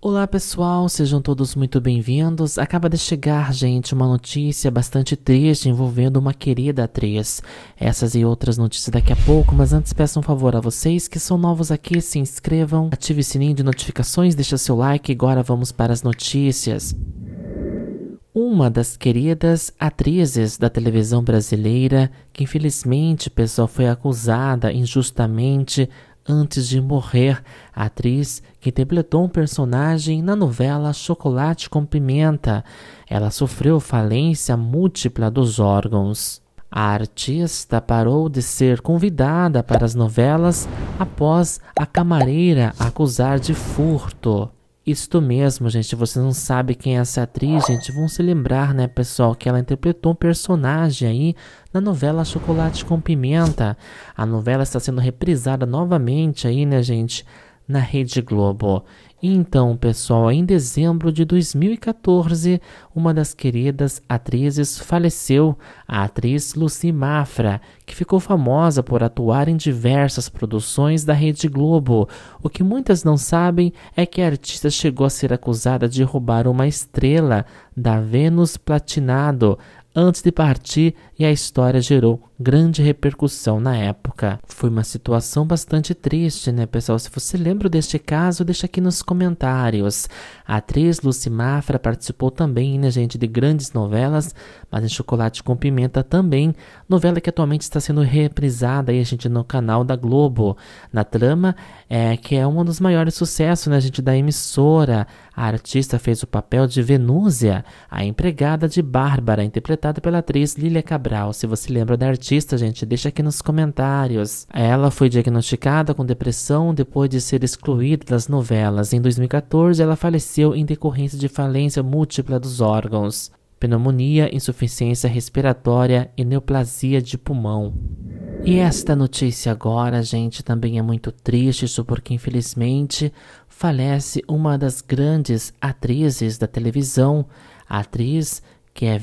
Olá pessoal, sejam todos muito bem-vindos. Acaba de chegar, gente, uma notícia bastante triste envolvendo uma querida atriz. Essas e outras notícias daqui a pouco, mas antes peço um favor a vocês que são novos aqui, se inscrevam, ative o sininho de notificações, deixa seu like e agora vamos para as notícias. Uma das queridas atrizes da televisão brasileira, que infelizmente, pessoal, foi acusada injustamente antes de morrer, a atriz que interpretou um personagem na novela Chocolate com Pimenta. Ela sofreu falência múltipla dos órgãos. A artista parou de ser convidada para as novelas após a camareira acusar de furto. Isto mesmo, gente. Você não sabe quem é essa atriz, gente. Vão se lembrar, né, pessoal, que ela interpretou um personagem aí na novela Chocolate com Pimenta. A novela está sendo reprisada novamente aí, né, gente, na Rede Globo. Então, pessoal, em dezembro de 2014, uma das queridas atrizes faleceu, a atriz Lucy Mafra, que ficou famosa por atuar em diversas produções da Rede Globo. O que muitas não sabem é que a artista chegou a ser acusada de roubar uma estrela da Vênus Platinado, antes de partir e a história gerou grande repercussão na época. Foi uma situação bastante triste, né, pessoal? Se você lembra deste caso, deixa aqui nos comentários. A atriz Lucy Mafra participou também, né, gente, de grandes novelas, mas em Chocolate com Pimenta também, novela que atualmente está sendo reprisada aí, gente, no canal da Globo. Na trama, é que é um dos maiores sucessos, né, gente, da emissora. A artista fez o papel de Venúzia, a empregada de Bárbara, interpretada pela atriz Lília Cabral. Se você lembra da artista, gente, deixa aqui nos comentários. Ela foi diagnosticada com depressão depois de ser excluída das novelas. Em 2014, ela faleceu em decorrência de falência múltipla dos órgãos, pneumonia, insuficiência respiratória e neoplasia de pulmão. E esta notícia agora, gente, também é muito triste, isso porque infelizmente falece uma das grandes atrizes da televisão, a atriz que é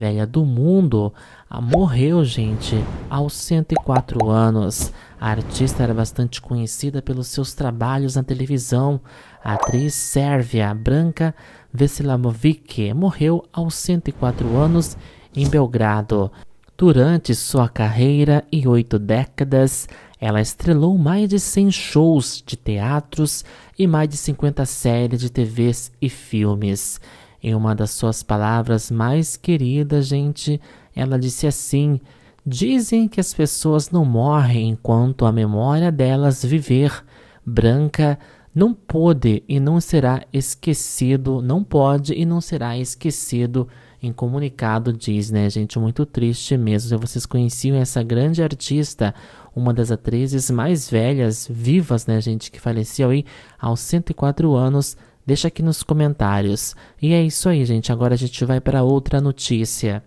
velha do mundo, morreu, gente, aos 104 anos. A artista era bastante conhecida pelos seus trabalhos na televisão. A atriz sérvia Branca Veselovic morreu aos 104 anos em Belgrado. Durante sua carreira e oito décadas, ela estrelou mais de 100 shows de teatros e mais de 50 séries de TVs e filmes. Em uma das suas palavras mais queridas, gente, ela disse assim: Dizem que as pessoas não morrem enquanto a memória delas viver. Branca não pôde e não será esquecido, não pode e não será esquecido em comunicado diz, né, gente, muito triste mesmo. Vocês conheciam essa grande artista, uma das atrizes mais velhas, vivas, né, gente, que faleceu aí aos 104 anos, Deixa aqui nos comentários. E é isso aí, gente. Agora a gente vai para outra notícia.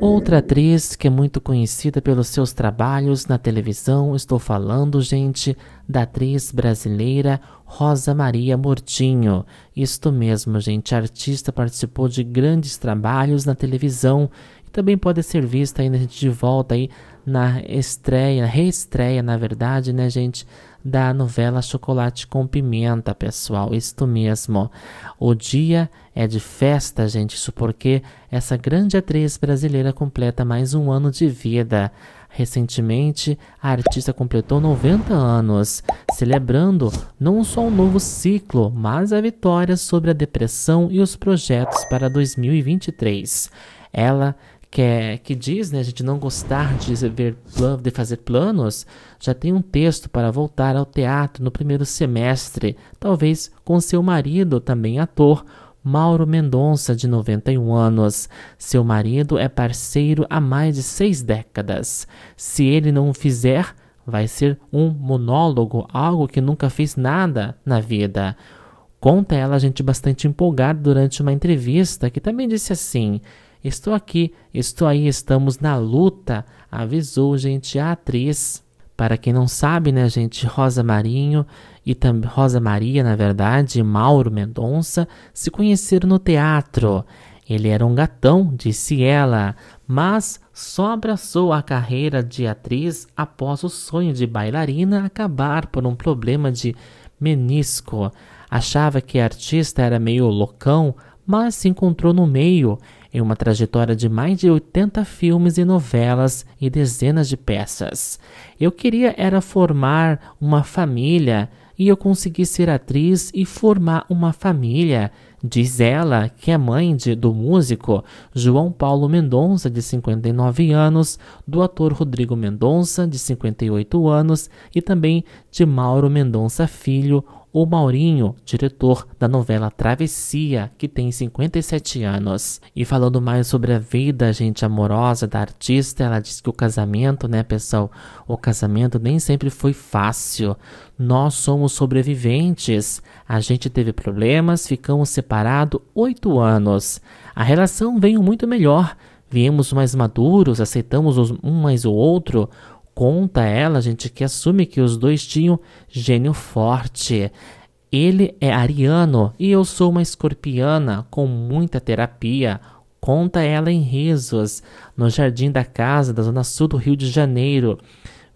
Outra atriz que é muito conhecida pelos seus trabalhos na televisão, estou falando, gente, da atriz brasileira Rosa Maria Mortinho. Isto mesmo, gente, a artista participou de grandes trabalhos na televisão e também pode ser vista ainda gente de volta aí na estreia, reestreia, na verdade, né, gente, da novela Chocolate com Pimenta, pessoal. Isto mesmo. O dia é de festa, gente. Isso porque essa grande atriz brasileira completa mais um ano de vida. Recentemente, a artista completou 90 anos, celebrando não só um novo ciclo, mas a vitória sobre a depressão e os projetos para 2023. Ela que, é, que diz né, a gente não gostar de, ver, de fazer planos, já tem um texto para voltar ao teatro no primeiro semestre, talvez com seu marido, também ator, Mauro Mendonça, de 91 anos. Seu marido é parceiro há mais de seis décadas. Se ele não o fizer, vai ser um monólogo, algo que nunca fez nada na vida. Conta ela, a gente bastante empolgada durante uma entrevista, que também disse assim: Estou aqui, estou aí, estamos na luta, avisou, gente, a atriz. Para quem não sabe, né, gente, Rosa Marinho e também Rosa Maria, na verdade, e Mauro Mendonça se conheceram no teatro. Ele era um gatão, disse ela, mas só abraçou a carreira de atriz após o sonho de bailarina acabar por um problema de menisco. Achava que a artista era meio loucão, mas se encontrou no meio, em uma trajetória de mais de 80 filmes e novelas e dezenas de peças. Eu queria era formar uma família e eu consegui ser atriz e formar uma família. Diz ela que é mãe de, do músico João Paulo Mendonça, de 59 anos, do ator Rodrigo Mendonça, de 58 anos, e também de Mauro Mendonça Filho, o Maurinho, diretor da novela Travessia, que tem 57 anos. E falando mais sobre a vida, gente, amorosa da artista, ela diz que o casamento, né, pessoal, o casamento nem sempre foi fácil. Nós somos sobreviventes. A gente teve problemas, ficamos separados oito anos. A relação veio muito melhor. Viemos mais maduros, aceitamos um mais o outro conta ela, gente, que assume que os dois tinham gênio forte. Ele é ariano e eu sou uma escorpiana com muita terapia. Conta ela em risos, no jardim da casa da zona sul do Rio de Janeiro.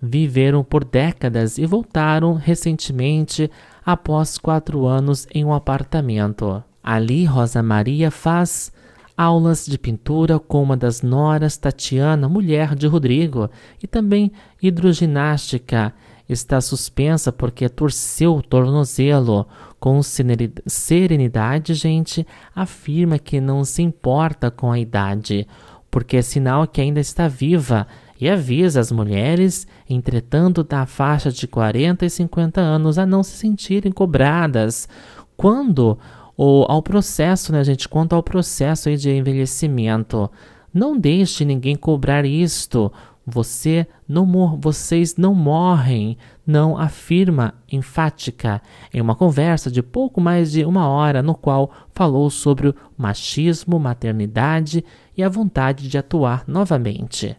Viveram por décadas e voltaram recentemente após quatro anos em um apartamento. Ali, Rosa Maria faz aulas de pintura com uma das noras, Tatiana, mulher de Rodrigo, e também hidroginástica. Está suspensa porque torceu o tornozelo. Com serenidade, gente, afirma que não se importa com a idade, porque é sinal que ainda está viva e avisa as mulheres, entretanto, da faixa de 40 e 50 anos, a não se sentirem cobradas. Quando ou ao processo, né, gente? Quanto ao processo aí de envelhecimento, não deixe ninguém cobrar isto. Você não vocês não morrem, não afirma enfática em uma conversa de pouco mais de uma hora, no qual falou sobre o machismo, maternidade e a vontade de atuar novamente.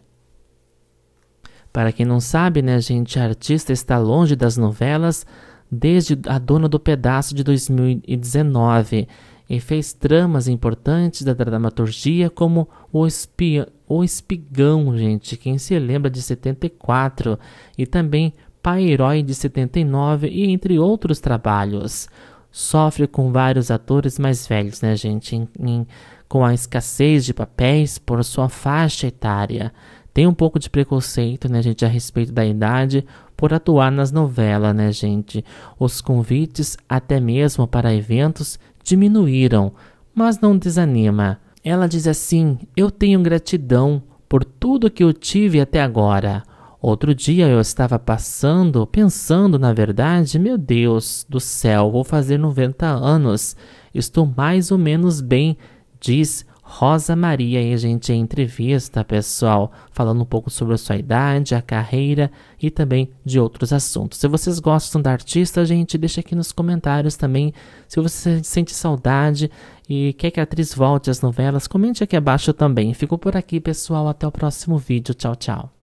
Para quem não sabe, né, gente, a artista está longe das novelas, desde A Dona do Pedaço de 2019 e fez tramas importantes da dramaturgia como O, Espião, o Espigão, gente, quem se lembra de 74, e também Pai Herói de 79 e entre outros trabalhos. Sofre com vários atores mais velhos, né, gente, em, em, com a escassez de papéis por sua faixa etária. Tem um pouco de preconceito, né, gente, a respeito da idade, por atuar nas novelas, né, gente? Os convites, até mesmo para eventos, diminuíram, mas não desanima. Ela diz assim: Eu tenho gratidão por tudo que eu tive até agora. Outro dia eu estava passando, pensando na verdade, meu Deus do céu, vou fazer 90 anos. Estou mais ou menos bem, diz Rosa Maria e a gente entrevista, pessoal, falando um pouco sobre a sua idade, a carreira e também de outros assuntos. Se vocês gostam da artista, gente, deixa aqui nos comentários também. Se você sente saudade e quer que a atriz volte às novelas, comente aqui abaixo também. Fico por aqui, pessoal. Até o próximo vídeo. Tchau, tchau.